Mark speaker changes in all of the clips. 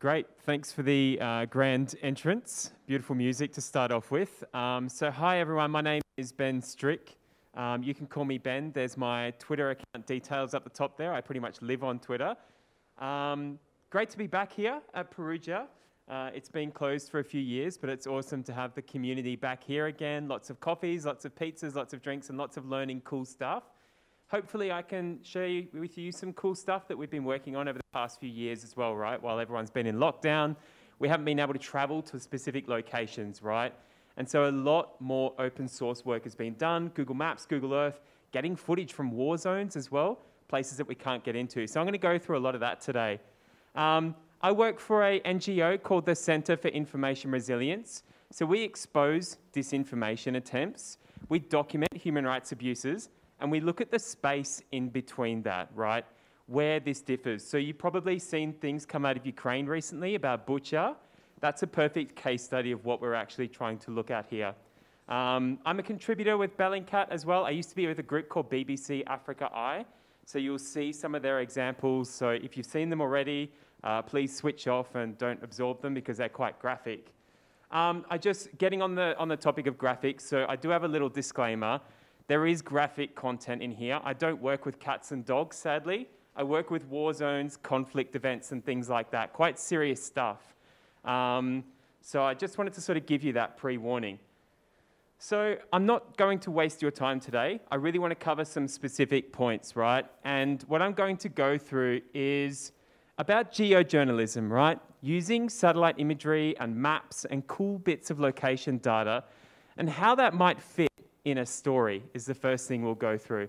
Speaker 1: Great. Thanks for the uh, grand entrance. Beautiful music to start off with. Um, so, hi everyone. My name is Ben Strick. Um, you can call me Ben. There's my Twitter account details up the top there. I pretty much live on Twitter. Um, great to be back here at Perugia. Uh, it's been closed for a few years, but it's awesome to have the community back here again. Lots of coffees, lots of pizzas, lots of drinks, and lots of learning cool stuff hopefully I can share with you some cool stuff that we've been working on over the past few years as well, right? While everyone's been in lockdown, we haven't been able to travel to specific locations, right? And so a lot more open source work has been done, Google Maps, Google Earth, getting footage from war zones as well, places that we can't get into. So I'm going to go through a lot of that today. Um, I work for a NGO called the Center for Information Resilience. So we expose disinformation attempts, we document human rights abuses, and we look at the space in between that, right? Where this differs. So you've probably seen things come out of Ukraine recently about Bucha. That's a perfect case study of what we're actually trying to look at here. Um, I'm a contributor with Bellingcat as well. I used to be with a group called BBC Africa Eye. So you'll see some of their examples. So if you've seen them already, uh, please switch off and don't absorb them because they're quite graphic. Um, I just getting on the on the topic of graphics. So I do have a little disclaimer. There is graphic content in here. I don't work with cats and dogs, sadly. I work with war zones, conflict events, and things like that. Quite serious stuff. Um, so I just wanted to sort of give you that pre warning. So I'm not going to waste your time today. I really want to cover some specific points, right? And what I'm going to go through is about geojournalism, right? Using satellite imagery and maps and cool bits of location data and how that might fit in a story is the first thing we'll go through.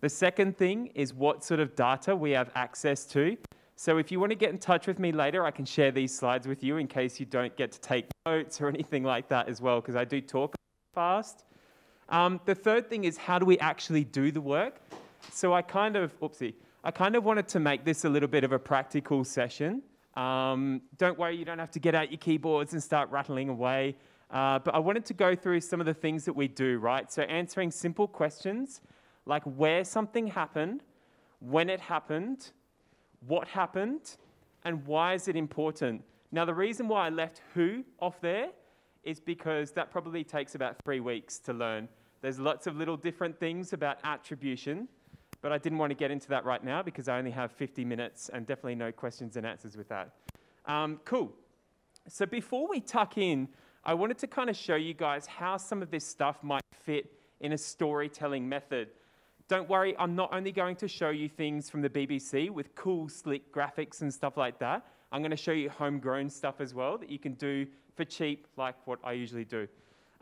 Speaker 1: The second thing is what sort of data we have access to. So if you want to get in touch with me later, I can share these slides with you in case you don't get to take notes or anything like that as well, because I do talk fast. Um, the third thing is how do we actually do the work? So I kind of, oopsie, I kind of wanted to make this a little bit of a practical session. Um, don't worry, you don't have to get out your keyboards and start rattling away. Uh, but I wanted to go through some of the things that we do, right? So answering simple questions like where something happened, when it happened, what happened, and why is it important? Now, the reason why I left who off there is because that probably takes about three weeks to learn. There's lots of little different things about attribution, but I didn't want to get into that right now because I only have 50 minutes and definitely no questions and answers with that. Um, cool. So before we tuck in I wanted to kind of show you guys how some of this stuff might fit in a storytelling method. Don't worry, I'm not only going to show you things from the BBC with cool, slick graphics and stuff like that. I'm going to show you homegrown stuff as well that you can do for cheap, like what I usually do.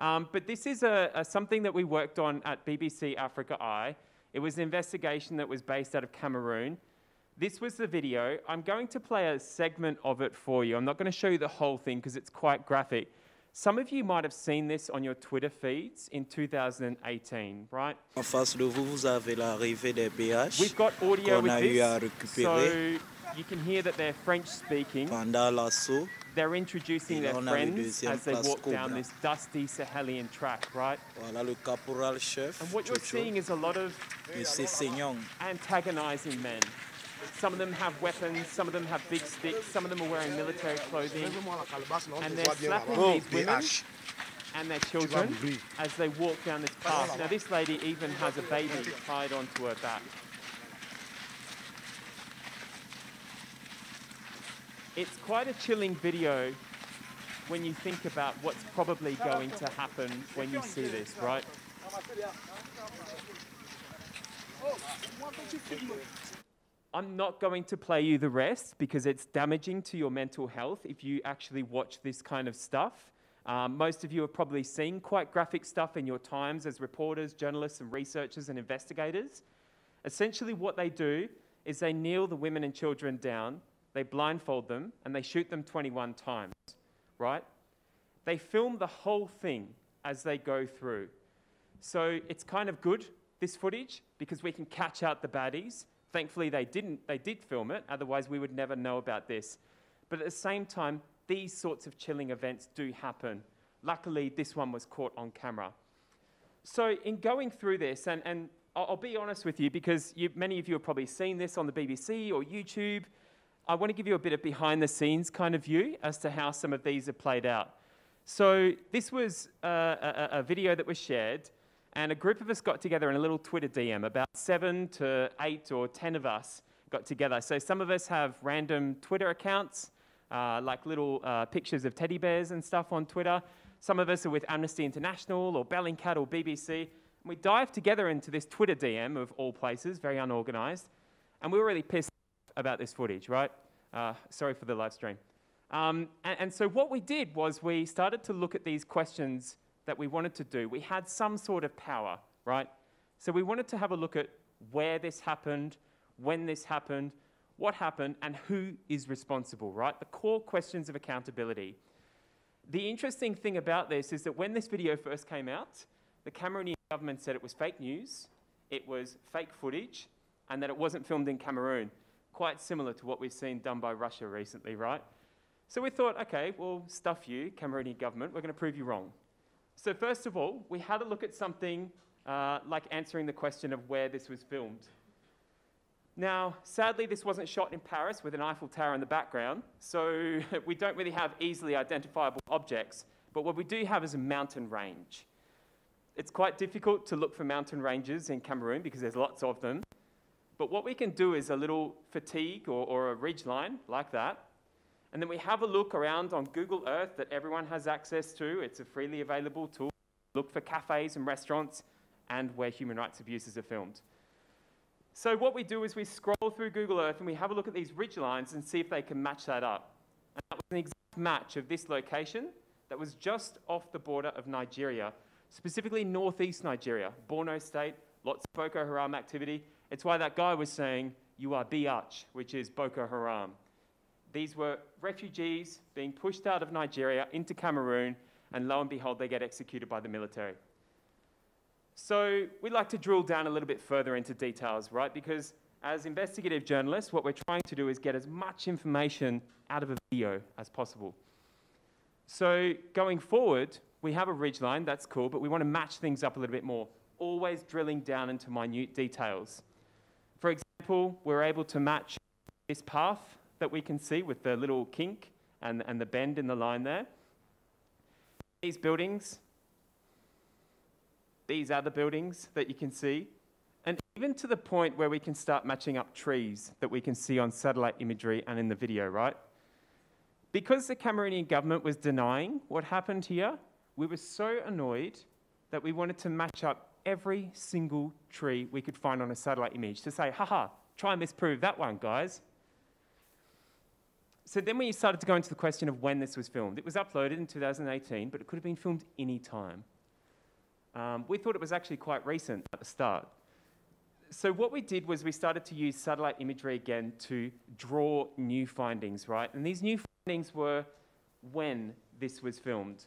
Speaker 1: Um, but this is a, a, something that we worked on at BBC Africa Eye. It was an investigation that was based out of Cameroon. This was the video. I'm going to play a segment of it for you. I'm not going to show you the whole thing because it's quite graphic. Some of you might have seen this on your Twitter feeds in 2018, right?
Speaker 2: En face de vous, vous avez l'arrivée des BH
Speaker 1: We've got audio with this, so you can hear that they're French speaking.
Speaker 2: pendant l'assaut.
Speaker 1: They're introducing their
Speaker 2: on a le
Speaker 1: friends as they walk down this dusty Sahelian track, right?
Speaker 2: Voilà le caporal chef,
Speaker 1: And what you're seeing is a lot of antagonizing men. Some of them have weapons, some of them have big sticks, some of them are wearing military clothing, and they're slapping these women and their children as they walk down this path. Now, this lady even has a baby tied onto her back. It's quite a chilling video when you think about what's probably going to happen when you see this, right? I'm not going to play you the rest because it's damaging to your mental health if you actually watch this kind of stuff. Um, most of you have probably seen quite graphic stuff in your times as reporters, journalists, and researchers and investigators. Essentially, what they do is they kneel the women and children down, they blindfold them, and they shoot them 21 times, right? They film the whole thing as they go through. So it's kind of good, this footage, because we can catch out the baddies. Thankfully, they didn't, they did film it, otherwise, we would never know about this. But at the same time, these sorts of chilling events do happen. Luckily, this one was caught on camera. So, in going through this, and, and I'll, be honest with you because you, many of you have probably seen this on the BBC or YouTube. I want to give you a bit of behind the scenes kind of view as to how some of these have played out. So, this was uh, a, a, video that was shared, and a group of us got together in a little Twitter DM. About seven to eight or ten of us got together. So, some of us have random Twitter accounts, uh, like little uh, pictures of teddy bears and stuff on Twitter. Some of us are with Amnesty International or Bellingcat or BBC. And we dived together into this Twitter DM of all places, very unorganized, and we were really pissed about this footage, right? Uh, sorry for the live stream. Um, and, and so what we did was we started to look at these questions that we wanted to do. We had some sort of power, right? So we wanted to have a look at where this happened, when this happened, what happened, and who is responsible, right? The core questions of accountability. The interesting thing about this is that when this video first came out, the Cameroonian government said it was fake news, it was fake footage, and that it wasn't filmed in Cameroon. Quite similar to what we've seen done by Russia recently, right? So we thought, okay, well, stuff you, Cameroonian government, we're going to prove you wrong. So first of all, we had a look at something uh, like answering the question of where this was filmed. Now, sadly, this wasn't shot in Paris with an Eiffel Tower in the background, so we don't really have easily identifiable objects, but what we do have is a mountain range. It's quite difficult to look for mountain ranges in Cameroon because there's lots of them, but what we can do is a little fatigue or, or a ridge line like that, and then we have a look around on Google Earth that everyone has access to. It's a freely available tool. Look for cafes and restaurants and where human rights abuses are filmed. So what we do is we scroll through Google Earth and we have a look at these ridge lines and see if they can match that up. And that was an exact match of this location that was just off the border of Nigeria, specifically northeast Nigeria, Borno State, lots of Boko Haram activity. It's why that guy was saying, you are Biatch, which is Boko Haram. These were refugees being pushed out of Nigeria into Cameroon, and lo and behold, they get executed by the military. So we'd like to drill down a little bit further into details, right? Because as investigative journalists, what we're trying to do is get as much information out of a video as possible. So going forward, we have a ridgeline, that's cool, but we want to match things up a little bit more, always drilling down into minute details. For example, we're able to match this path that we can see with the little kink and, and the bend in the line there. These buildings these other buildings that you can see, and even to the point where we can start matching up trees that we can see on satellite imagery and in the video, right? Because the Cameroonian government was denying what happened here, we were so annoyed that we wanted to match up every single tree we could find on a satellite image to say, haha, try and misprove that one, guys. So then we started to go into the question of when this was filmed. It was uploaded in 2018, but it could have been filmed any time. Um, we thought it was actually quite recent at the start. So what we did was we started to use satellite imagery again to draw new findings, right? And these new findings were when this was filmed.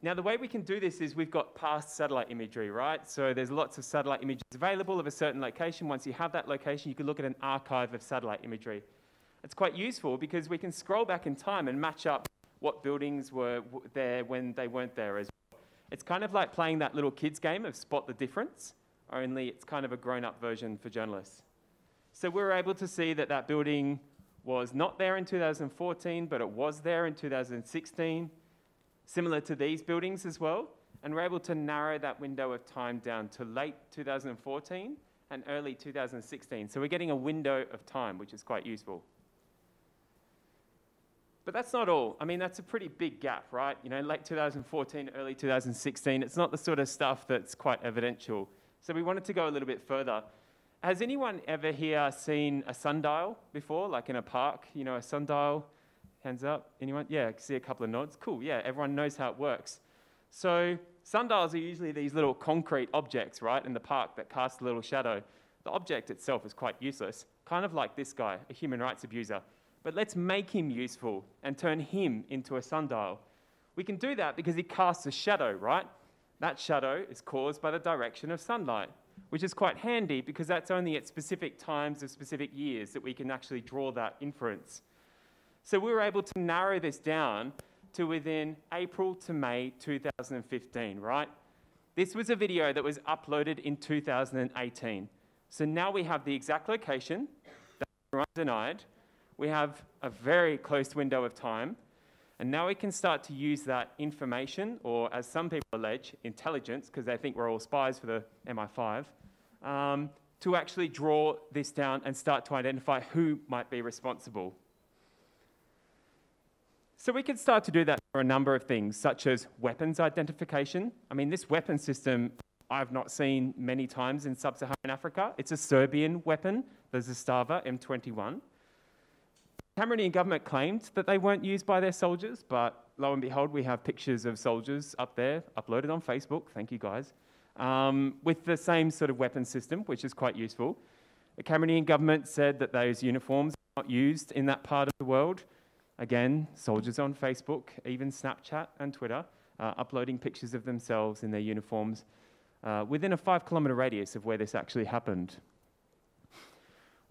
Speaker 1: Now, the way we can do this is we've got past satellite imagery, right? So there's lots of satellite images available of a certain location. Once you have that location, you can look at an archive of satellite imagery. It's quite useful because we can scroll back in time and match up what buildings were there when they weren't there as it's kind of like playing that little kids game of spot the difference, only it's kind of a grown up version for journalists. So we were able to see that that building was not there in 2014, but it was there in 2016, similar to these buildings as well. And we're able to narrow that window of time down to late 2014 and early 2016. So we're getting a window of time, which is quite useful. But that's not all. I mean, that's a pretty big gap, right? You know, late 2014, early 2016. It's not the sort of stuff that's quite evidential. So we wanted to go a little bit further. Has anyone ever here seen a sundial before, like in a park? You know, a sundial? Hands up. Anyone? Yeah, I see a couple of nods. Cool. Yeah, everyone knows how it works. So sundials are usually these little concrete objects, right, in the park that cast a little shadow. The object itself is quite useless, kind of like this guy, a human rights abuser but let's make him useful and turn him into a sundial. We can do that because he casts a shadow, right? That shadow is caused by the direction of sunlight, which is quite handy because that's only at specific times of specific years that we can actually draw that inference. So we were able to narrow this down to within April to May 2015, right? This was a video that was uploaded in 2018. So now we have the exact location that denied, we have a very close window of time. And now we can start to use that information, or as some people allege, intelligence, because they think we're all spies for the MI5, um, to actually draw this down and start to identify who might be responsible. So we can start to do that for a number of things, such as weapons identification. I mean, this weapon system I've not seen many times in sub-Saharan Africa. It's a Serbian weapon, the Zastava M21. Cameroonian government claimed that they weren't used by their soldiers, but lo and behold, we have pictures of soldiers up there, uploaded on Facebook, thank you guys, um, with the same sort of weapon system, which is quite useful. The Cameroonian government said that those uniforms are not used in that part of the world. Again, soldiers on Facebook, even Snapchat and Twitter, uh, uploading pictures of themselves in their uniforms uh, within a five kilometre radius of where this actually happened.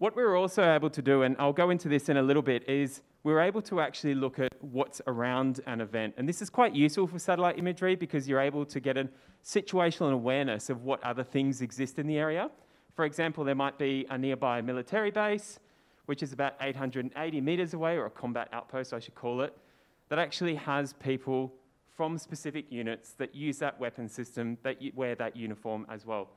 Speaker 1: What we were also able to do, and I'll go into this in a little bit, is we were able to actually look at what's around an event. And this is quite useful for satellite imagery because you're able to get a situational awareness of what other things exist in the area. For example, there might be a nearby military base, which is about 880 meters away, or a combat outpost, I should call it, that actually has people from specific units that use that weapon system, that wear that uniform as well.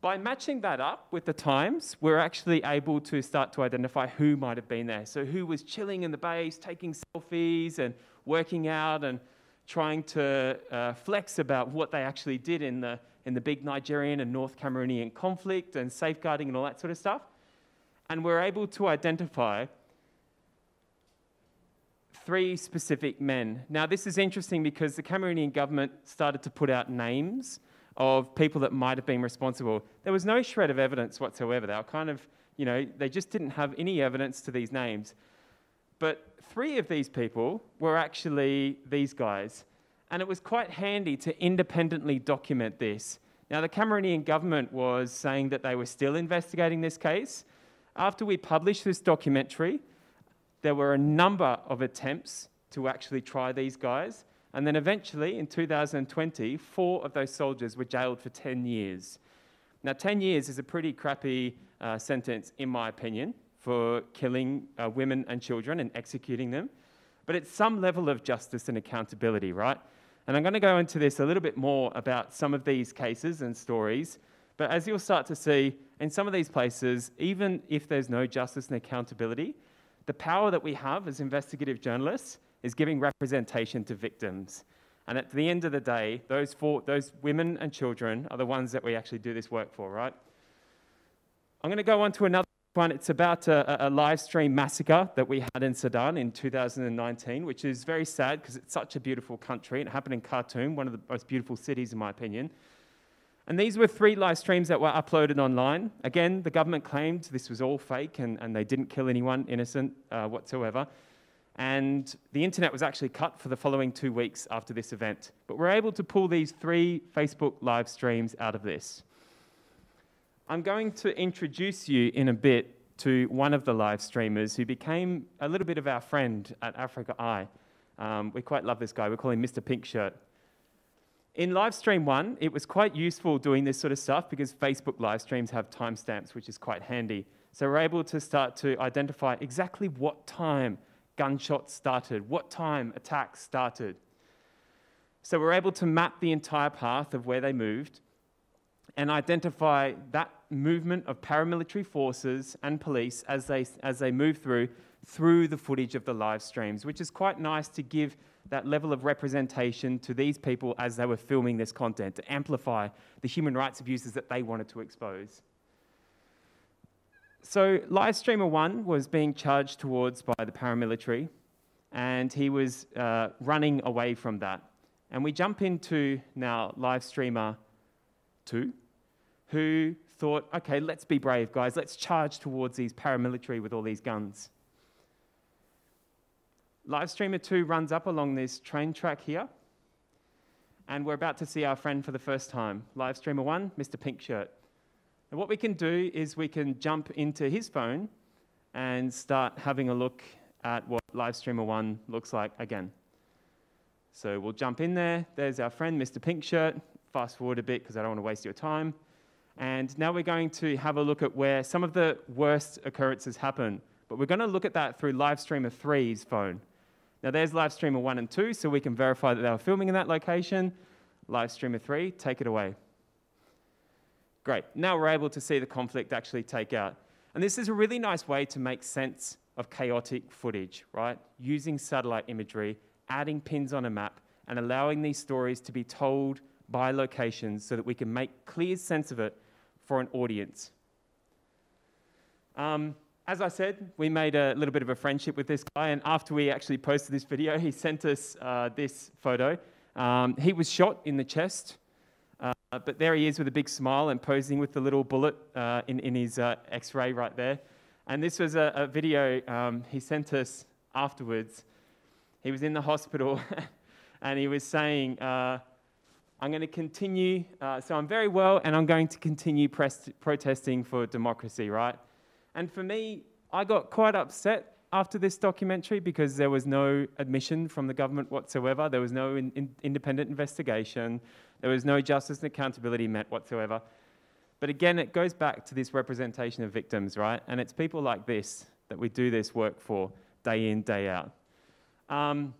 Speaker 1: By matching that up with the times, we're actually able to start to identify who might have been there. So, who was chilling in the base, taking selfies and working out and trying to uh, flex about what they actually did in the, in the big Nigerian and North Cameroonian conflict and safeguarding and all that sort of stuff. And we're able to identify three specific men. Now, this is interesting because the Cameroonian government started to put out names of people that might have been responsible. There was no shred of evidence whatsoever. They were kind of, you know, they just didn't have any evidence to these names. But three of these people were actually these guys. And it was quite handy to independently document this. Now, the Cameroonian government was saying that they were still investigating this case. After we published this documentary, there were a number of attempts to actually try these guys. And then eventually, in 2020, four of those soldiers were jailed for 10 years. Now, 10 years is a pretty crappy uh, sentence, in my opinion, for killing uh, women and children and executing them. But it's some level of justice and accountability, right? And I'm going to go into this a little bit more about some of these cases and stories. But as you'll start to see, in some of these places, even if there's no justice and accountability, the power that we have as investigative journalists is giving representation to victims. And at the end of the day, those, four, those women and children are the ones that we actually do this work for, right? I'm going to go on to another one. It's about a, a live stream massacre that we had in Sudan in 2019, which is very sad because it's such a beautiful country. It happened in Khartoum, one of the most beautiful cities, in my opinion. And these were three live streams that were uploaded online. Again, the government claimed this was all fake and, and they didn't kill anyone innocent uh, whatsoever. And the internet was actually cut for the following two weeks after this event. But we're able to pull these three Facebook live streams out of this. I'm going to introduce you in a bit to one of the live streamers who became a little bit of our friend at Africa Eye. Um, we quite love this guy. We call him Mr. Pink Shirt. In live stream one, it was quite useful doing this sort of stuff because Facebook live streams have timestamps, which is quite handy. So we're able to start to identify exactly what time gunshots started, what time attacks started. So we're able to map the entire path of where they moved and identify that movement of paramilitary forces and police as they, as they move through through the footage of the live streams, which is quite nice to give that level of representation to these people as they were filming this content, to amplify the human rights abuses that they wanted to expose. So live streamer one was being charged towards by the paramilitary, and he was uh, running away from that. And we jump into now live streamer two, who thought, okay, let's be brave, guys. Let's charge towards these paramilitary with all these guns. Live streamer two runs up along this train track here, and we're about to see our friend for the first time. Live streamer one, Mr. Pink Shirt. And what we can do is we can jump into his phone and start having a look at what Livestreamer 1 looks like again. So we'll jump in there. There's our friend, Mr. Pink Shirt. Fast forward a bit because I don't want to waste your time. And now we're going to have a look at where some of the worst occurrences happen. But we're going to look at that through Livestreamer 3's phone. Now, there's Livestreamer 1 and 2, so we can verify that they were filming in that location. Livestreamer 3, take it away. Great. Now we're able to see the conflict actually take out. And this is a really nice way to make sense of chaotic footage, right? Using satellite imagery, adding pins on a map, and allowing these stories to be told by locations so that we can make clear sense of it for an audience. Um, as I said, we made a little bit of a friendship with this guy, and after we actually posted this video, he sent us uh, this photo. Um, he was shot in the chest, uh, but there he is with a big smile and posing with the little bullet uh, in, in his uh, x ray right there. And this was a, a video um, he sent us afterwards. He was in the hospital and he was saying, uh, I'm going to continue, uh, so I'm very well, and I'm going to continue protesting for democracy, right? And for me, I got quite upset after this documentary because there was no admission from the government whatsoever. There was no in, in, independent investigation. There was no justice and accountability met whatsoever. But again, it goes back to this representation of victims, right? And it's people like this that we do this work for day in, day out. Um,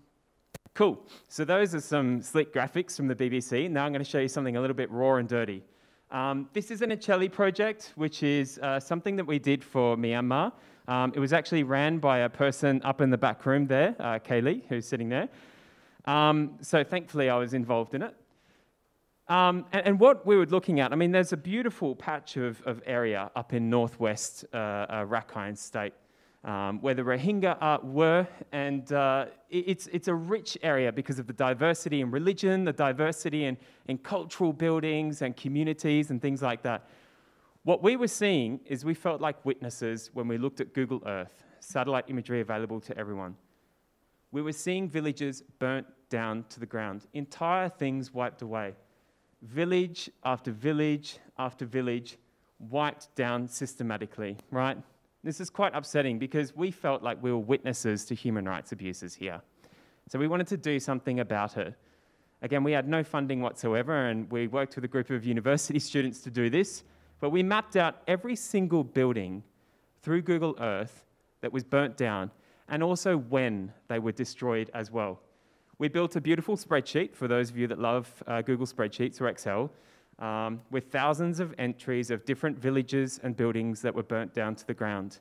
Speaker 1: cool. So those are some slick graphics from the BBC. Now I'm going to show you something a little bit raw and dirty. Um, this is an Acheli project, which is uh, something that we did for Myanmar. Um, it was actually ran by a person up in the back room there, uh, Kaylee, who's sitting there. Um, so thankfully, I was involved in it. Um, and, and, what we were looking at, I mean, there's a beautiful patch of, of area up in northwest uh, uh, Rakhine State um, where the Rohingya uh, were, and uh, it's, it's a rich area because of the diversity in religion, the diversity in, in cultural buildings and communities and things like that. What we were seeing is we felt like witnesses when we looked at Google Earth, satellite imagery available to everyone. We were seeing villages burnt down to the ground, entire things wiped away. Village after village after village wiped down systematically, right? This is quite upsetting because we felt like we were witnesses to human rights abuses here. So we wanted to do something about it. Again, we had no funding whatsoever, and we worked with a group of university students to do this. But we mapped out every single building through Google Earth that was burnt down, and also when they were destroyed as well. We built a beautiful spreadsheet for those of you that love uh, Google spreadsheets or Excel um, with thousands of entries of different villages and buildings that were burnt down to the ground.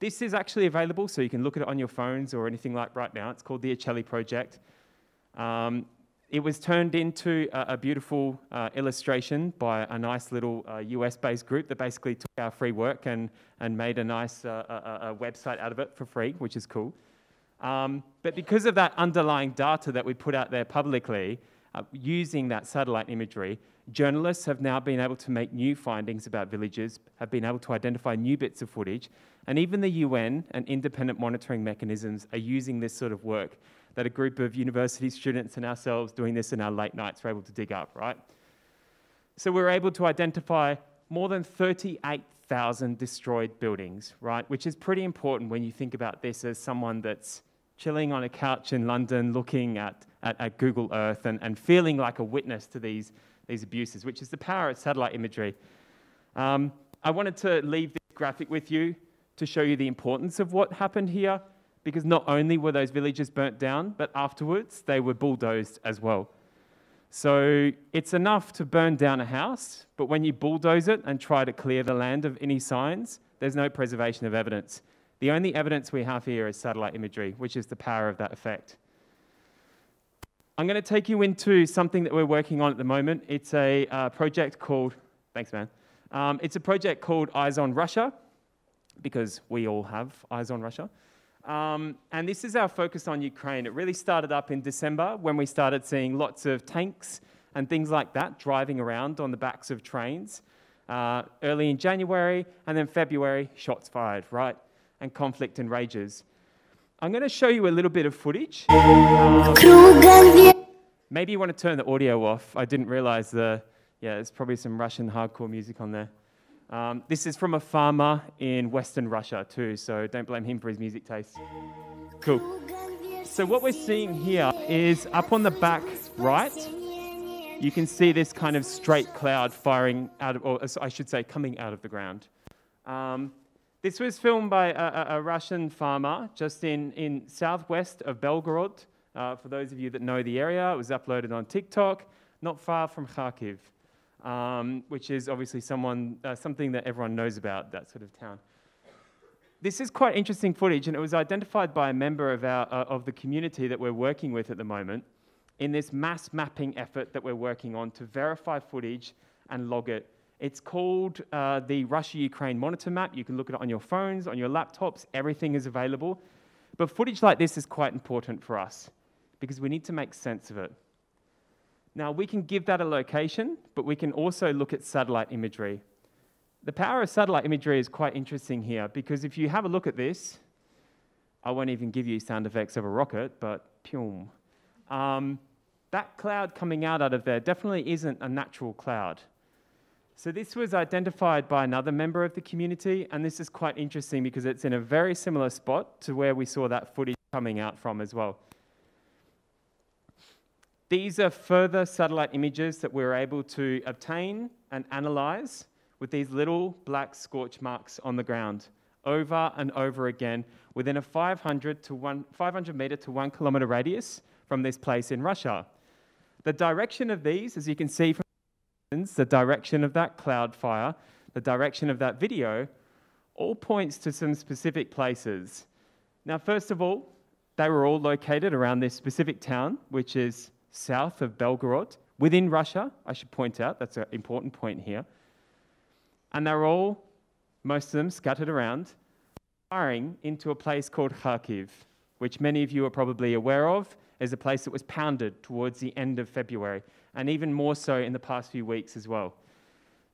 Speaker 1: This is actually available, so you can look at it on your phones or anything like right now. It's called the Acheli Project. Um, it was turned into a, a beautiful uh, illustration by a nice little uh, US-based group that basically took our free work and, and made a nice uh, a, a website out of it for free, which is cool. Um, but because of that underlying data that we put out there publicly, uh, using that satellite imagery, Journalists have now been able to make new findings about villages, have been able to identify new bits of footage, and even the UN and independent monitoring mechanisms are using this sort of work that a group of university students and ourselves doing this in our late nights were able to dig up, right? So we're able to identify more than 38,000 destroyed buildings, right? Which is pretty important when you think about this as someone that's chilling on a couch in London looking at, at, at Google Earth and, and feeling like a witness to these these abuses, which is the power of satellite imagery. Um, I wanted to leave this graphic with you to show you the importance of what happened here, because not only were those villages burnt down, but afterwards they were bulldozed as well. So it's enough to burn down a house, but when you bulldoze it and try to clear the land of any signs, there's no preservation of evidence. The only evidence we have here is satellite imagery, which is the power of that effect. I'm going to take you into something that we're working on at the moment. It's a uh, project called, thanks, man. Um, it's a project called Eyes on Russia, because we all have Eyes on Russia. Um, and this is our focus on Ukraine. It really started up in December when we started seeing lots of tanks and things like that driving around on the backs of trains. Uh, early in January, and then February, shots fired, right? And conflict and rages. I'm going to show you a little bit of footage. Um, maybe you want to turn the audio off. I didn't realize the, yeah, there's probably some Russian hardcore music on there. Um, this is from a farmer in Western Russia too, so don't blame him for his music taste. Cool. So what we're seeing here is up on the back right, you can see this kind of straight cloud firing out of, or I should say coming out of the ground. Um, This was filmed by a, a, a Russian farmer just in, in southwest of Belgorod. Uh, for those of you that know the area, it was uploaded on TikTok, not far from Kharkiv, um, which is obviously someone, uh, something that everyone knows about, that sort of town. This is quite interesting footage, and it was identified by a member of, our, uh, of the community that we're working with at the moment in this mass mapping effort that we're working on to verify footage and log it it's called uh, the Russia Ukraine Monitor Map. You can look at it on your phones, on your laptops, everything is available. But footage like this is quite important for us because we need to make sense of it. Now, we can give that a location, but we can also look at satellite imagery. The power of satellite imagery is quite interesting here because if you have a look at this, I won't even give you sound effects of a rocket, but pum. Um, that cloud coming out, out of there definitely isn't a natural cloud. So this was identified by another member of the community, and this is quite interesting because it's in a very similar spot to where we saw that footage coming out from as well. These are further satellite images that we were able to obtain and analyze with these little black scorch marks on the ground over and over again within a 500, to one, 500 meter to one kilometer radius from this place in Russia. The direction of these, as you can see from the direction of that cloud fire, the direction of that video, all points to some specific places. Now, first of all, they were all located around this specific town, which is south of Belgorod, within Russia, I should point out. That's an important point here. And they're all, most of them, scattered around, firing into a place called Kharkiv, which many of you are probably aware of as a place that was pounded towards the end of February and even more so in the past few weeks as well.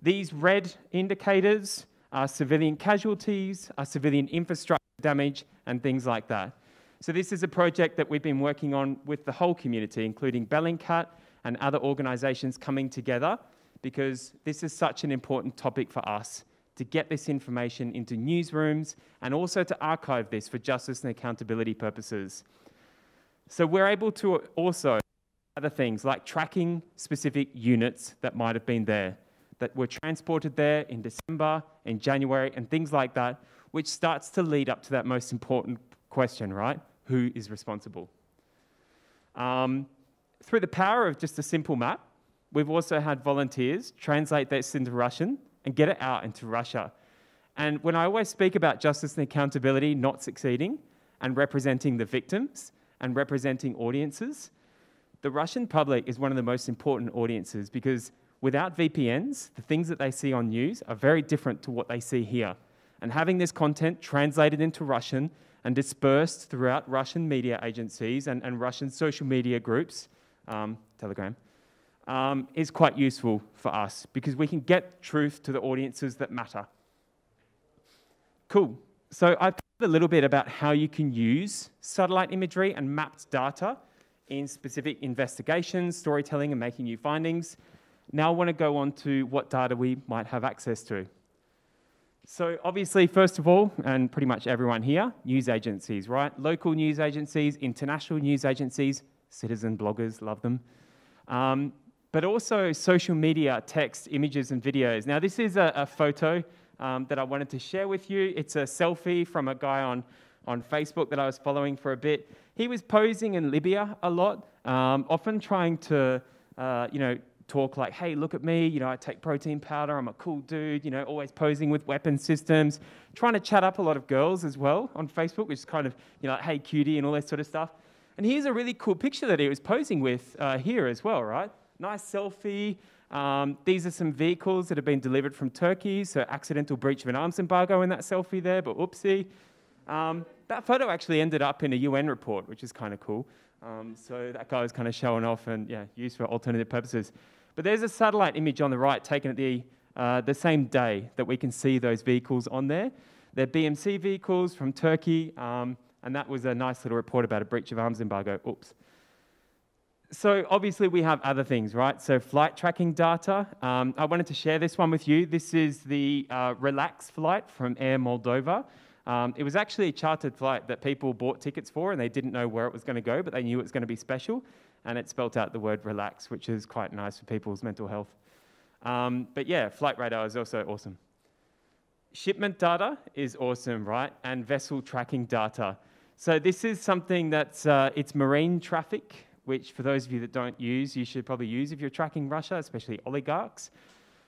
Speaker 1: These red indicators are civilian casualties, are civilian infrastructure damage, and things like that. So, this is a project that we've been working on with the whole community, including Bellingcat and other organizations coming together, because this is such an important topic for us to get this information into newsrooms and also to archive this for justice and accountability purposes. So, we're able to also other things like tracking specific units that might have been there, that were transported there in December, in January, and things like that, which starts to lead up to that most important question, right? Who is responsible? Um, through the power of just a simple map, we've also had volunteers translate this into Russian and get it out into Russia. And when I always speak about justice and accountability not succeeding and representing the victims and representing audiences, the Russian public is one of the most important audiences because without VPNs, the things that they see on news are very different to what they see here. And having this content translated into Russian and dispersed throughout Russian media agencies and, and Russian social media groups, um, Telegram, um, is quite useful for us because we can get truth to the audiences that matter. Cool. So I've talked a little bit about how you can use satellite imagery and mapped data in specific investigations, storytelling, and making new findings. Now I want to go on to what data we might have access to. So obviously, first of all, and pretty much everyone here, news agencies, right? Local news agencies, international news agencies, citizen bloggers, love them. Um, but also social media, text, images, and videos. Now this is a, a photo um, that I wanted to share with you. It's a selfie from a guy on, on Facebook that I was following for a bit he was posing in Libya a lot, um, often trying to, uh, you know, talk like, hey, look at me, you know, I take protein powder, I'm a cool dude, you know, always posing with weapon systems, trying to chat up a lot of girls as well on Facebook, which is kind of, you know, like, hey, cutie, and all that sort of stuff. And here's a really cool picture that he was posing with uh, here as well, right? Nice selfie. Um, these are some vehicles that have been delivered from Turkey, so accidental breach of an arms embargo in that selfie there, but oopsie. Um, that photo actually ended up in a UN report, which is kind of cool. Um, so that guy was kind of showing off and yeah, used for alternative purposes. But there's a satellite image on the right taken at the, uh, the same day that we can see those vehicles on there. They're BMC vehicles from Turkey, um, and that was a nice little report about a breach of arms embargo. Oops. So obviously we have other things, right? So flight tracking data. Um, I wanted to share this one with you. This is the uh, Relax flight from Air Moldova. Um, it was actually a chartered flight that people bought tickets for and they didn't know where it was going to go, but they knew it was going to be special. And it spelt out the word relax, which is quite nice for people's mental health. Um, but yeah, flight radar is also awesome. shipment data is awesome, right? And vessel tracking data. So this is something that's uh, it's marine traffic, which for those of you that don't use, you should probably use if you're tracking Russia, especially oligarchs.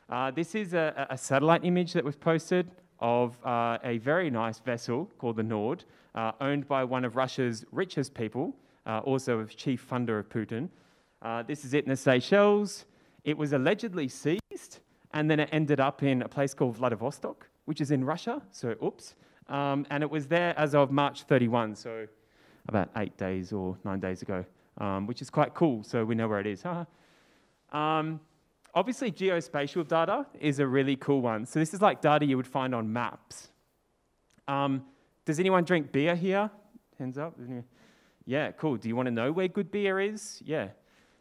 Speaker 1: Uh, this is a, a, satellite image that was posted of uh, a very nice vessel called the Nord, uh, owned by one of Russia's richest people, uh, also a chief funder of Putin. Uh, this is it in the Seychelles. It was allegedly seized, and then it ended up in a place called Vladivostok, which is in Russia. So, oops. Um, and it was there as of March 31, so about eight days or nine days ago, um, which is quite cool. So we know where it is. um, obviously, geospatial data is a really cool one. So this is like data you would find on maps. Um, does anyone drink beer here? Hands up. Yeah, cool. Do you want to know where good beer is? Yeah.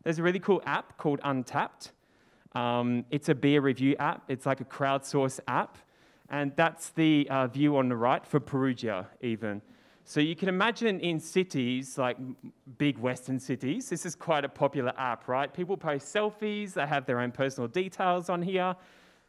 Speaker 1: There's a really cool app called Untappd. Um, it's a beer review app. It's like a crowdsource app. And that's the uh, view on the right for Perugia, even. So you can imagine in cities, like big Western cities, this is quite a popular app, right? People post selfies, they have their own personal details on here.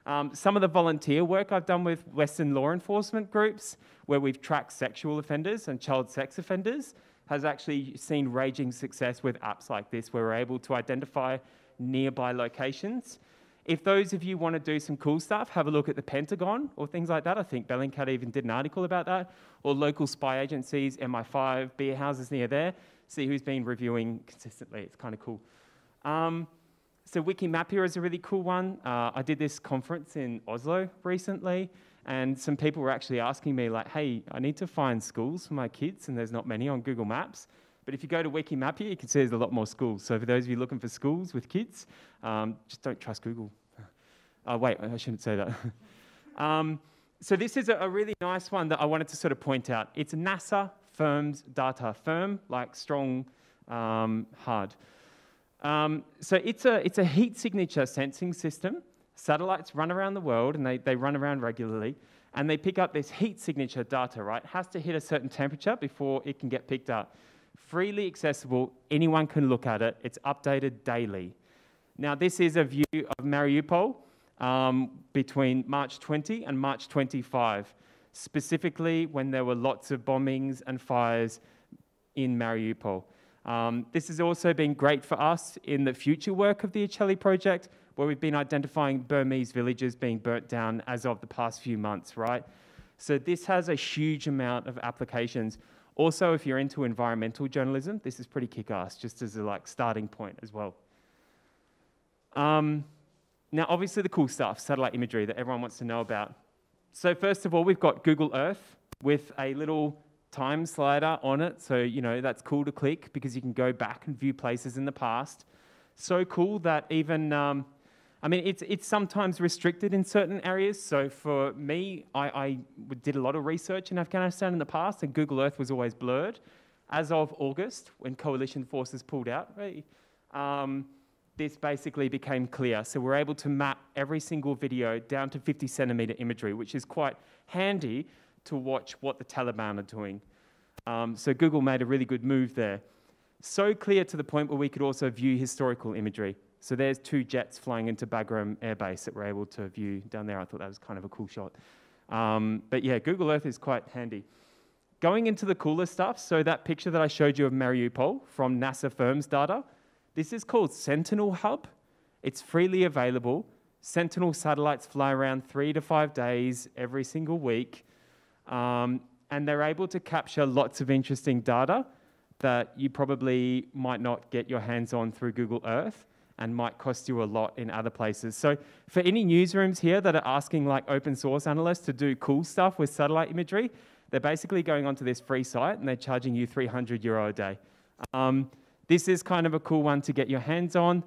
Speaker 1: Um, some of the volunteer work I've done with Western law enforcement groups, where we've tracked sexual offenders and child sex offenders, has actually seen raging success with apps like this, where we're able to identify nearby locations if those of you want to do some cool stuff, have a look at the Pentagon or things like that. I think Bellingcat even did an article about that. Or local spy agencies, MI5, beer houses near there. See who's been reviewing consistently. It's kind of cool. Um, so Wikimapia is a really cool one. Uh, I did this conference in Oslo recently, and some people were actually asking me, like, hey, I need to find schools for my kids, and there's not many on Google Maps. But if you go to Wikimapia, you can see there's a lot more schools. So for those of you looking for schools with kids, um, just don't trust Google. Oh, wait, I shouldn't say that. um, so this is a, a, really nice one that I wanted to sort of point out. It's NASA FIRMS data. Firm, like strong, um, hard. Um, so it's a, it's a heat signature sensing system. Satellites run around the world, and they, they run around regularly, and they pick up this heat signature data, right? It has to hit a certain temperature before it can get picked up. Freely accessible, anyone can look at it. It's updated daily. Now, this is a view of Mariupol um, between March 20 and March 25, specifically when there were lots of bombings and fires in Mariupol. Um, this has also been great for us in the future work of the Aceli project, where we've been identifying Burmese villages being burnt down as of the past few months, right? So this has a huge amount of applications. Also, if you're into environmental journalism, this is pretty kick-ass, just as a like starting point as well. Um, now, obviously, the cool stuff, satellite imagery that everyone wants to know about. So, first of all, we've got Google Earth with a little time slider on it. So, you know, that's cool to click because you can go back and view places in the past. So cool that even, um, I mean, it's, it's sometimes restricted in certain areas. So, for me, I, I did a lot of research in Afghanistan in the past, and Google Earth was always blurred. As of August, when coalition forces pulled out, right, um, this basically became clear. So we're able to map every single video down to 50 centimeter imagery, which is quite handy to watch what the Taliban are doing. Um, so Google made a really good move there. So clear to the point where we could also view historical imagery. So there's two jets flying into Bagram Air Base that we're able to view down there. I thought that was kind of a cool shot. Um, but yeah, Google Earth is quite handy. Going into the cooler stuff, so that picture that I showed you of Mariupol from NASA FIRMS data, this is called Sentinel Hub. It's freely available. Sentinel satellites fly around three to five days every single week. Um, and they're able to capture lots of interesting data that you probably might not get your hands on through Google Earth and might cost you a lot in other places. So for any newsrooms here that are asking like open source analysts to do cool stuff with satellite imagery, they're basically going onto this free site and they're charging you 300 euro a day. Um, this is kind of a cool one to get your hands on.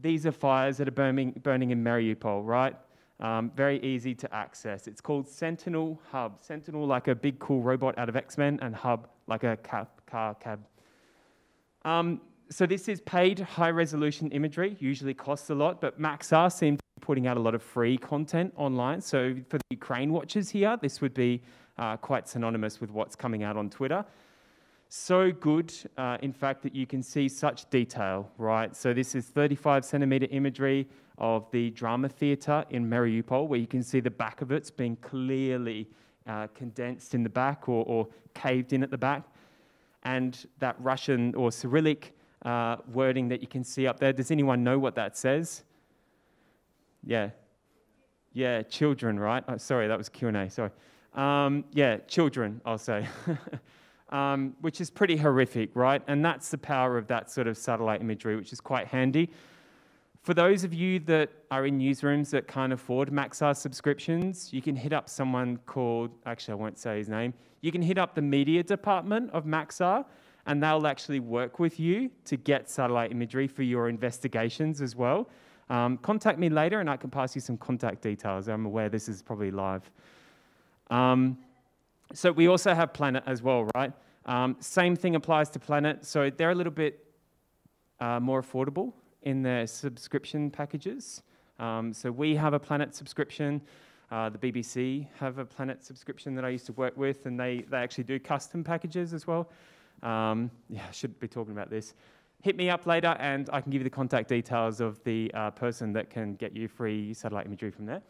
Speaker 1: These are fires that are burning, burning in Mariupol, right? Um, very easy to access. It's called Sentinel Hub. Sentinel, like a big cool robot out of X Men, and Hub, like a cab, car cab. Um, so this is paid high resolution imagery, usually costs a lot, but Maxar seem to be putting out a lot of free content online. So for the Ukraine watchers here, this would be uh, quite synonymous with what's coming out on Twitter so good, uh, in fact, that you can see such detail, right? So this is 35 centimeter imagery of the drama theatre in Mariupol, where you can see the back of it's being clearly uh, condensed in the back or, or, caved in at the back. And that Russian or Cyrillic uh, wording that you can see up there, does anyone know what that says? Yeah. Yeah, children, right? Oh, sorry, that was Q&A, sorry. Um, yeah, children, I'll say. um, which is pretty horrific, right? And that's the power of that sort of satellite imagery, which is quite handy. For those of you that are in newsrooms that can't afford Maxar subscriptions, you can hit up someone called, actually, I won't say his name. You can hit up the media department of Maxar, and they'll actually work with you to get satellite imagery for your investigations as well. Um, contact me later, and I can pass you some contact details. I'm aware this is probably live. Um, so we also have Planet as well, right? Um, same thing applies to Planet. So they're a little bit uh, more affordable in their subscription packages. Um, so we have a Planet subscription. Uh, the BBC have a Planet subscription that I used to work with, and they, they actually do custom packages as well. Um, yeah, I should be talking about this. Hit me up later, and I can give you the contact details of the uh, person that can get you free satellite imagery from there.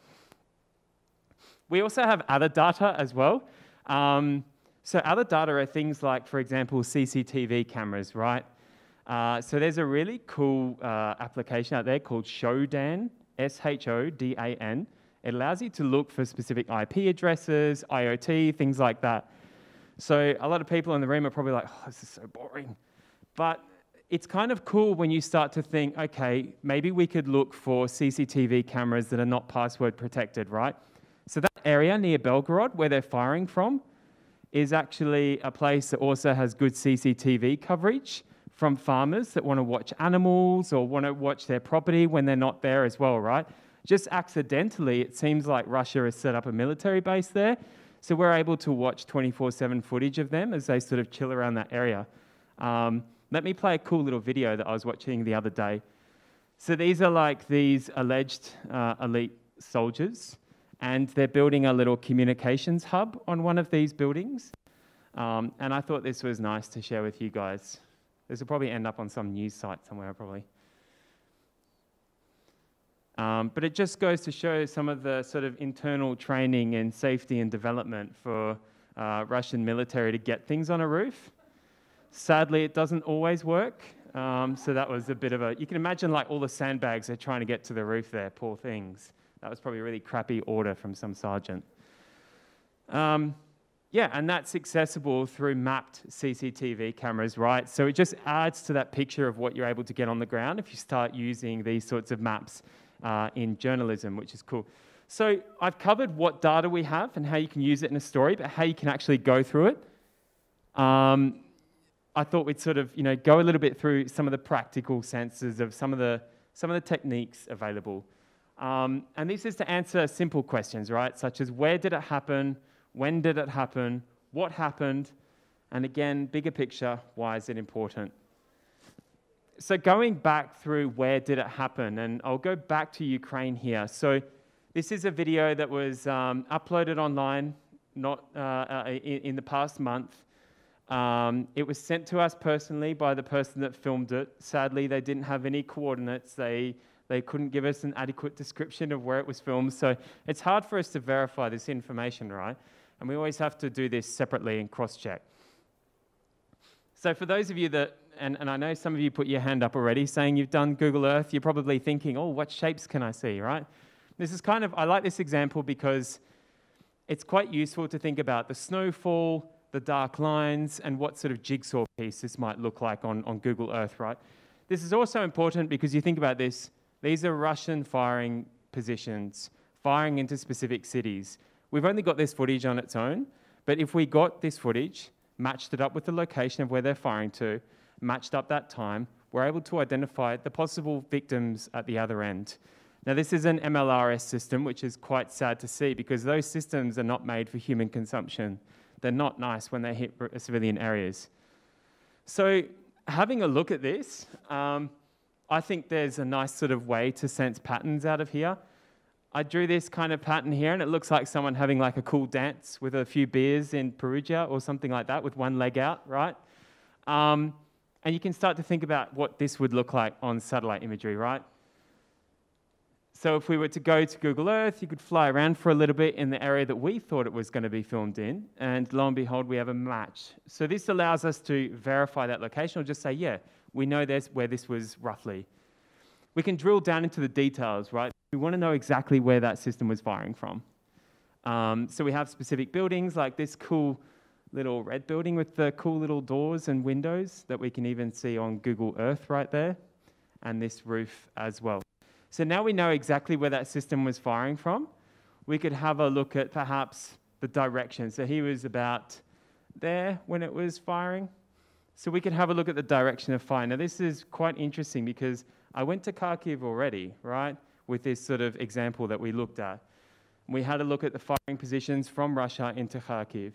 Speaker 1: We also have other data as well. Um, so other data are things like, for example, CCTV cameras, right? Uh, so there's a really cool uh, application out there called Shodan, S-H-O-D-A-N. It allows you to look for specific IP addresses, IoT, things like that. So a lot of people in the room are probably like, oh, this is so boring. But it's kind of cool when you start to think, okay, maybe we could look for CCTV cameras that are not password protected, right? Area near Belgorod, where they're firing from, is actually a place that also has good CCTV coverage from farmers that want to watch animals or want to watch their property when they're not there as well, right? Just accidentally, it seems like Russia has set up a military base there. So we're able to watch 24 7 footage of them as they sort of chill around that area. Um, let me play a cool little video that I was watching the other day. So these are like these alleged uh, elite soldiers and they're building a little communications hub on one of these buildings. Um, and I thought this was nice to share with you guys. This will probably end up on some news site somewhere, probably. Um, but it just goes to show some of the sort of internal training and safety and development for uh, Russian military to get things on a roof. Sadly, it doesn't always work. Um, so that was a bit of a, you can imagine like all the sandbags they're trying to get to the roof there, poor things. That was probably a really crappy order from some sergeant. Um, yeah, and that's accessible through mapped CCTV cameras, right? So it just adds to that picture of what you're able to get on the ground if you start using these sorts of maps uh, in journalism, which is cool. So I've covered what data we have and how you can use it in a story, but how you can actually go through it. Um, I thought we'd sort of, you know, go a little bit through some of the practical senses of some of the some of the techniques available. Um, and this is to answer simple questions, right? Such as where did it happen? When did it happen? What happened? And again, bigger picture, why is it important? So, going back through where did it happen, and I'll go back to Ukraine here. So, this is a video that was um, uploaded online not uh, uh, in, in, the past month. Um, it was sent to us personally by the person that filmed it. Sadly, they didn't have any coordinates. They they couldn't give us an adequate description of where it was filmed. So it's hard for us to verify this information, right? And we always have to do this separately and cross check. So for those of you that, and, and I know some of you put your hand up already saying you've done Google Earth, you're probably thinking, oh, what shapes can I see, right? This is kind of, I like this example because it's quite useful to think about the snowfall, the dark lines, and what sort of jigsaw piece this might look like on, on Google Earth, right? This is also important because you think about this, these are Russian firing positions, firing into specific cities. We've only got this footage on its own, but if we got this footage, matched it up with the location of where they're firing to, matched up that time, we're able to identify the possible victims at the other end. Now, this is an MLRS system, which is quite sad to see because those systems are not made for human consumption. They're not nice when they hit civilian areas. So, having a look at this, um, I think there's a nice sort of way to sense patterns out of here. I drew this kind of pattern here, and it looks like someone having like a cool dance with a few beers in Perugia or something like that with one leg out, right? Um, and you can start to think about what this would look like on satellite imagery, right? So if we were to go to Google Earth, you could fly around for a little bit in the area that we thought it was going to be filmed in, and lo and behold, we have a match. So this allows us to verify that location or just say, yeah, we know this, where this was roughly. We can drill down into the details, right? We want to know exactly where that system was firing from. Um, so we have specific buildings like this cool little red building with the cool little doors and windows that we can even see on Google Earth right there, and this roof as well. So now we know exactly where that system was firing from. We could have a look at perhaps the direction. So he was about there when it was firing. So we could have a look at the direction of fire. Now, this is quite interesting because I went to Kharkiv already, right, with this sort of example that we looked at. We had a look at the firing positions from Russia into Kharkiv.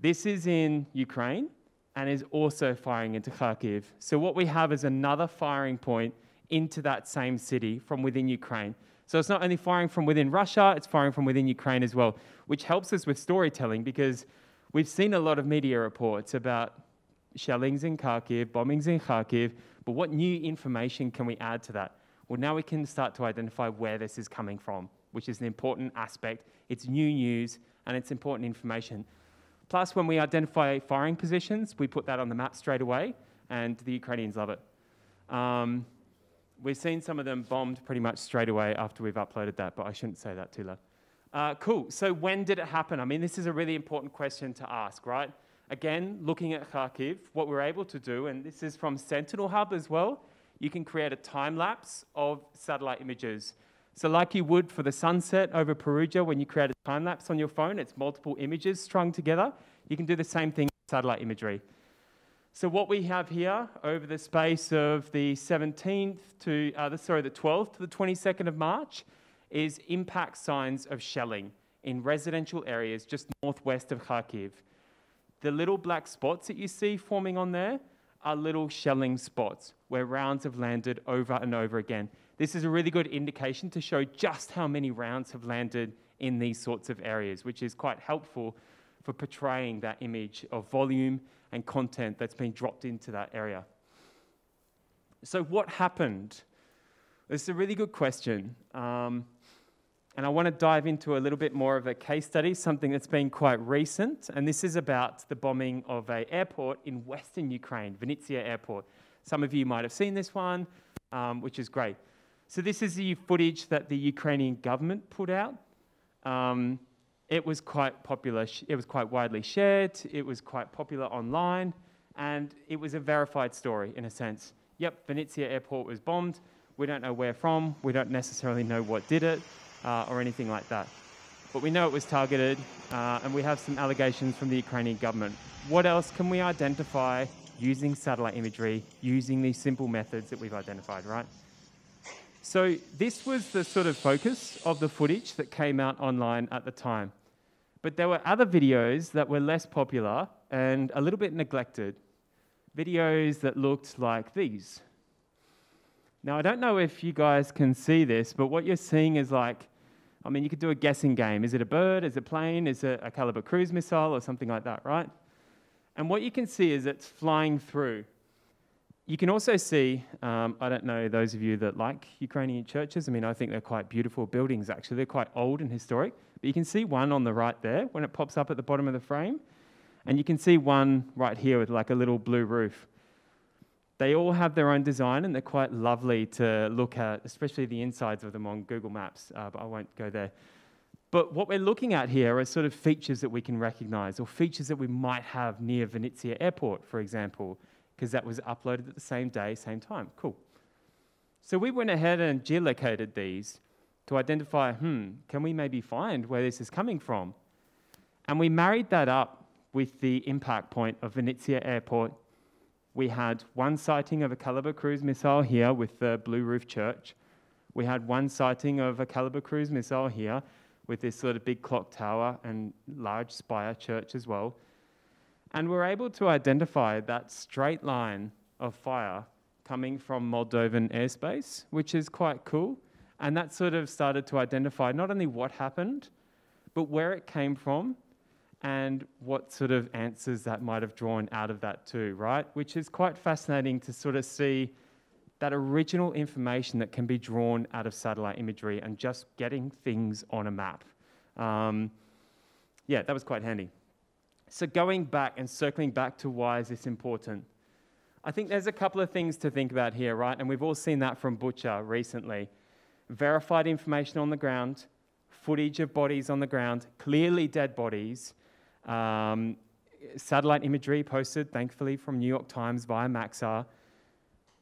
Speaker 1: This is in Ukraine and is also firing into Kharkiv. So, what we have is another firing point into that same city from within Ukraine. So it's not only firing from within Russia, it's firing from within Ukraine as well, which helps us with storytelling because we've seen a lot of media reports about shellings in Kharkiv, bombings in Kharkiv, but what new information can we add to that? Well, now we can start to identify where this is coming from, which is an important aspect. It's new news and it's important information. Plus, when we identify firing positions, we put that on the map straight away, and the Ukrainians love it. Um, We've seen some of them bombed pretty much straight away after we've uploaded that, but I shouldn't say that too loud. Uh, cool. So when did it happen? I mean, this is a really important question to ask, right? Again, looking at Kharkiv, what we're able to do, and this is from Sentinel Hub as well, you can create a time lapse of satellite images. So, like you would for the sunset over Perugia, when you create a time lapse on your phone, it's multiple images strung together. You can do the same thing with satellite imagery. So what we have here over the space of the 17th to, uh, the, sorry, the 12th to the 22nd of March is impact signs of shelling in residential areas just northwest of Kharkiv. The little black spots that you see forming on there are little shelling spots where rounds have landed over and over again. This is a really good indication to show just how many rounds have landed in these sorts of areas, which is quite helpful for portraying that image of volume and content that's been dropped into that area. So, what happened? This is a really good question. Um, and I want to dive into a little bit more of a case study, something that's been quite recent. And this is about the bombing of an airport in western Ukraine, Vinnytsia Airport. Some of you might have seen this one, um, which is great. So, this is the footage that the Ukrainian government put out. Um, it was quite popular, it was quite widely shared, it was quite popular online, and it was a verified story in a sense. Yep, Vinnytsia Airport was bombed. We don't know where from, we don't necessarily know what did it, uh, or anything like that. But we know it was targeted, uh, and we have some allegations from the Ukrainian government. What else can we identify using satellite imagery, using these simple methods that we've identified, right? So this was the sort of focus of the footage that came out online at the time. But there were other videos that were less popular and a little bit neglected. Videos that looked like these. Now, I don't know if you guys can see this, but what you're seeing is like, I mean, you could do a guessing game. Is it a bird? Is it a plane? Is it a Kalibr cruise missile or something like that, right? And what you can see is it's flying through. You can also see, um, I don't know those of you that like Ukrainian churches, I mean, I think they're quite beautiful buildings actually. They're quite old and historic. But you can see one on the right there when it pops up at the bottom of the frame. And you can see one right here with like a little blue roof. They all have their own design and they're quite lovely to look at, especially the insides of them on Google Maps, uh, but I won't go there. But what we're looking at here are sort of features that we can recognize or features that we might have near Vinnytsia Airport, for example because that was uploaded at the same day, same time. Cool. So we went ahead and geolocated these to identify, hmm, can we maybe find where this is coming from? And we married that up with the impact point of Vinnytsia Airport. We had one sighting of a Kalibr cruise missile here with the Blue Roof Church. We had one sighting of a Kalibr cruise missile here with this sort of big clock tower and large spire church as well. And we're able to identify that straight line of fire coming from Moldovan airspace, which is quite cool. And that sort of started to identify not only what happened, but where it came from and what sort of answers that might have drawn out of that too, right? Which is quite fascinating to sort of see that original information that can be drawn out of satellite imagery and just getting things on a map. Um, yeah, that was quite handy. So going back and circling back to why is this important? I think there's a couple of things to think about here, right? And we've all seen that from Bucha recently. Verified information on the ground, footage of bodies on the ground, clearly dead bodies, um, satellite imagery posted, thankfully, from New York Times via Maxar.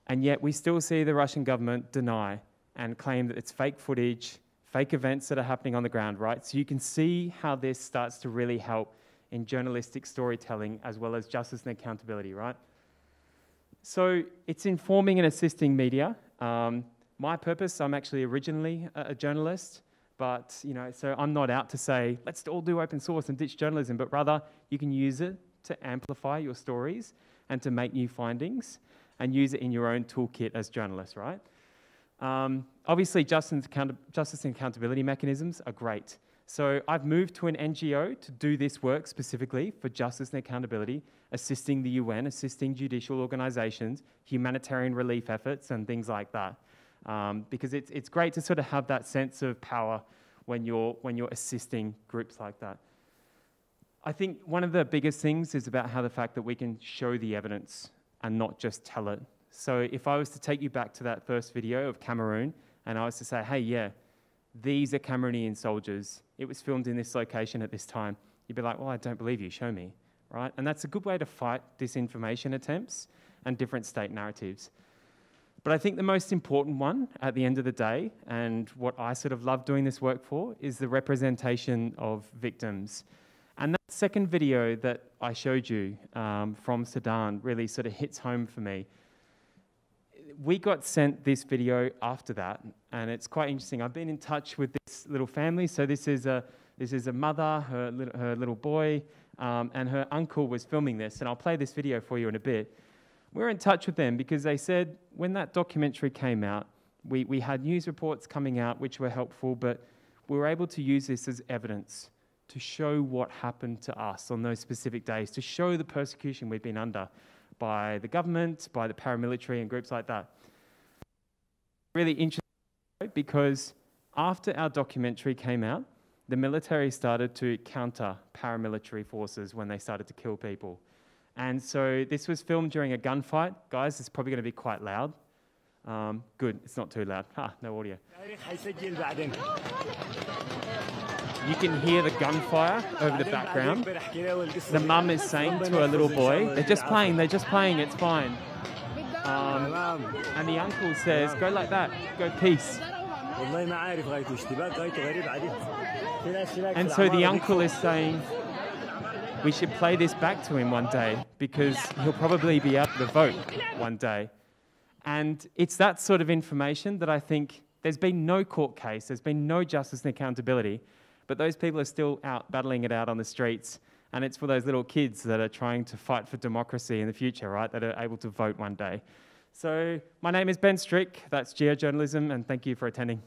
Speaker 1: And yet we still see the Russian government deny and claim that it's fake footage, fake events that are happening on the ground, right? So you can see how this starts to really help in journalistic storytelling as well as justice and accountability, right? So it's informing and assisting media. Um, my purpose, I'm actually originally a, a, journalist, but you know, so I'm not out to say let's all do open source and ditch journalism, but rather you can use it to amplify your stories and to make new findings and use it in your own toolkit as journalists, right? Um, obviously, justice and, justice and accountability mechanisms are great. So I've moved to an NGO to do this work specifically for justice and accountability, assisting the UN, assisting judicial organizations, humanitarian relief efforts, and things like that. Um, because it's, it's great to sort of have that sense of power when you're, when you're assisting groups like that. I think one of the biggest things is about how the fact that we can show the evidence and not just tell it. So if I was to take you back to that first video of Cameroon and I was to say, hey, yeah, these are Cameroonian soldiers. It was filmed in this location at this time. You'd be like, well, I don't believe you. Show me, right? And that's a good way to fight disinformation attempts and different state narratives. But I think the most important one at the end of the day, and what I sort of love doing this work for, is the representation of victims. And that second video that I showed you um, from Sudan really sort of hits home for me we got sent this video after that, and it's quite interesting. I've been in touch with this little family. So this is a this is a mother, her little, her little boy, um, and her uncle was filming this. And I'll play this video for you in a bit. We're in touch with them because they said when that documentary came out, we, we had news reports coming out which were helpful, but we were able to use this as evidence to show what happened to us on those specific days, to show the persecution we've been under by the government, by the paramilitary, and groups like that. Really interesting because after our documentary came out, the military started to counter paramilitary forces when they started to kill people. And so this was filmed during a gunfight. Guys, it's probably going to be quite loud. Um, good, it's not too loud. Ha, no audio. You can hear the gunfire over the background. The mum is saying to her little boy, they're just playing, they're just playing, it's fine. Um, and the uncle says, go like that, go peace. And so the uncle is saying, we should play this back to him one day because he'll probably be able to vote one day. And it's that sort of information that I think there's been no court case, there's been no justice and accountability but those people are still out battling it out on the streets. And it's for those little kids that are trying to fight for democracy in the future, right? That are able to vote one day. So, my name is Ben Strick. That's geojournalism, and thank you for attending.